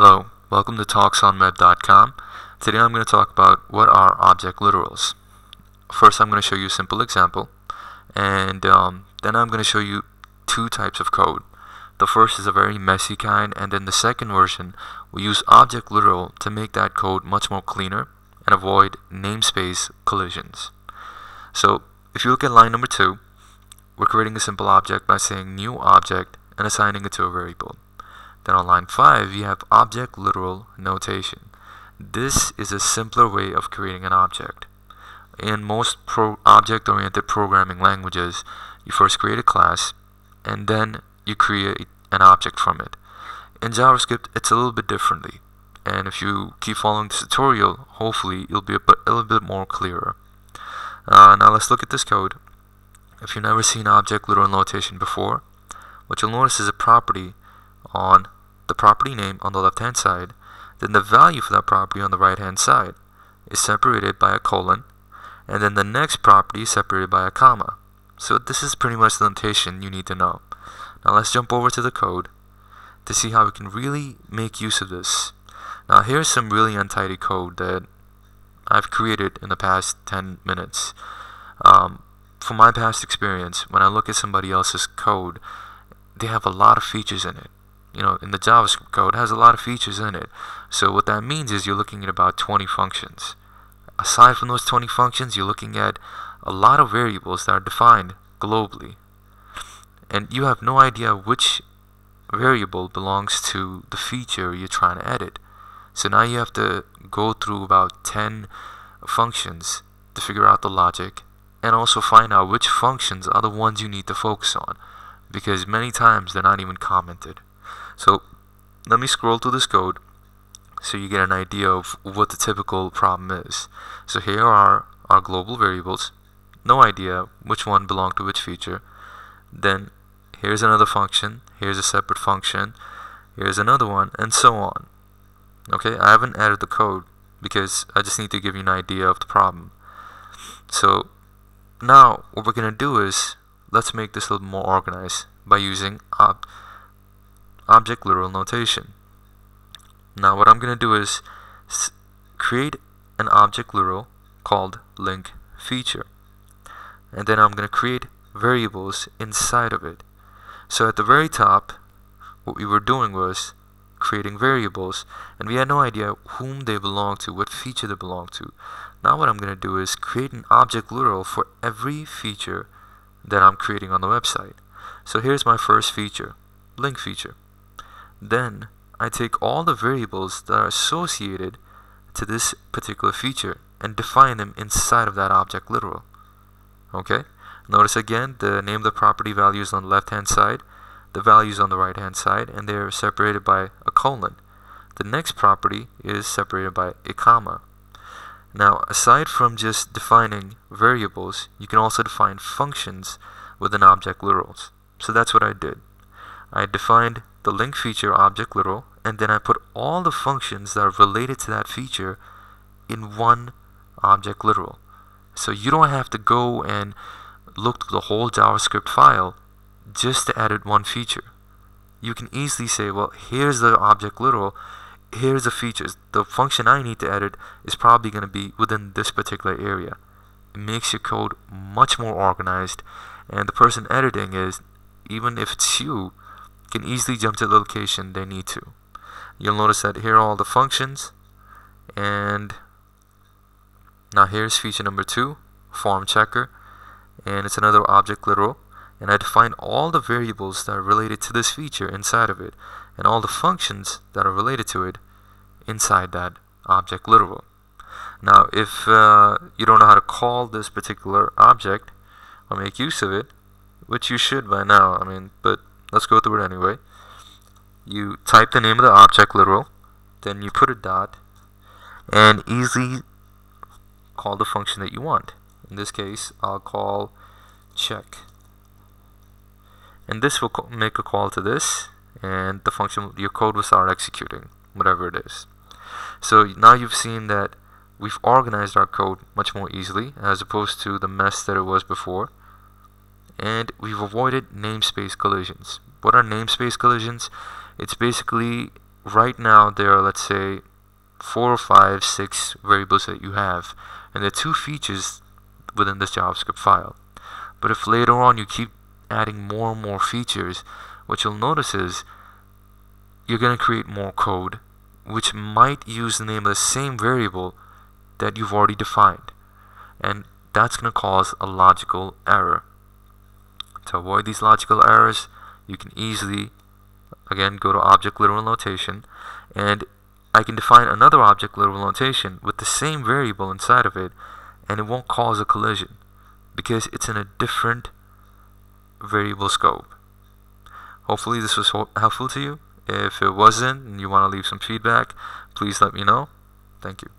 Hello, welcome to Talks on talksonweb.com. Today I'm going to talk about what are object literals. First I'm going to show you a simple example and um, then I'm going to show you two types of code. The first is a very messy kind and then the second version we use object literal to make that code much more cleaner and avoid namespace collisions. So if you look at line number two, we're creating a simple object by saying new object and assigning it to a variable. Then on line 5, you have object literal notation. This is a simpler way of creating an object. In most pro object-oriented programming languages, you first create a class, and then you create an object from it. In JavaScript, it's a little bit differently, and if you keep following this tutorial, hopefully you'll be a, a little bit more clearer. Uh, now let's look at this code. If you've never seen object literal notation before, what you'll notice is a property on the property name on the left hand side, then the value for that property on the right hand side is separated by a colon, and then the next property is separated by a comma. So this is pretty much the notation you need to know. Now let's jump over to the code to see how we can really make use of this. Now here's some really untidy code that I've created in the past 10 minutes. Um, from my past experience, when I look at somebody else's code, they have a lot of features in it you know, in the JavaScript code has a lot of features in it. So what that means is you're looking at about 20 functions. Aside from those 20 functions, you're looking at a lot of variables that are defined globally. And you have no idea which variable belongs to the feature you're trying to edit. So now you have to go through about 10 functions to figure out the logic and also find out which functions are the ones you need to focus on because many times they're not even commented. So let me scroll through this code so you get an idea of what the typical problem is. So here are our global variables. No idea which one belonged to which feature. Then here's another function. Here's a separate function. Here's another one and so on. Okay, I haven't added the code because I just need to give you an idea of the problem. So now what we're going to do is let's make this a little more organized by using object literal notation. Now what I'm going to do is create an object literal called link feature. And then I'm going to create variables inside of it. So at the very top, what we were doing was creating variables and we had no idea whom they belong to, what feature they belong to. Now what I'm going to do is create an object literal for every feature that I'm creating on the website. So here's my first feature, link feature. Then I take all the variables that are associated to this particular feature and define them inside of that object literal. Okay? Notice again the name of the property values on the left hand side, the values on the right hand side, and they're separated by a colon. The next property is separated by a comma. Now, aside from just defining variables, you can also define functions within object literals. So that's what I did. I defined the link feature object literal and then I put all the functions that are related to that feature in one object literal. So you don't have to go and look through the whole JavaScript file just to edit one feature. You can easily say, well, here's the object literal, here's the features. The function I need to edit is probably going to be within this particular area. It makes your code much more organized, and the person editing is, even if it's you, can easily jump to the location they need to. You'll notice that here are all the functions and now here's feature number two form checker and it's another object literal and I define all the variables that are related to this feature inside of it and all the functions that are related to it inside that object literal. Now if uh, you don't know how to call this particular object or make use of it, which you should by now, I mean, but let's go through it anyway. You type the name of the object literal, then you put a dot, and easily call the function that you want. In this case, I'll call check. And this will make a call to this, and the function, your code will start executing, whatever it is. So now you've seen that we've organized our code much more easily as opposed to the mess that it was before and we've avoided namespace collisions. What are namespace collisions? It's basically right now there are let's say four or five, six variables that you have, and there are two features within this JavaScript file. But if later on you keep adding more and more features, what you'll notice is you're going to create more code which might use the name of the same variable that you've already defined. And that's going to cause a logical error. To avoid these logical errors, you can easily, again, go to object literal notation, and I can define another object literal notation with the same variable inside of it, and it won't cause a collision because it's in a different variable scope. Hopefully this was helpful to you. If it wasn't and you want to leave some feedback, please let me know. Thank you.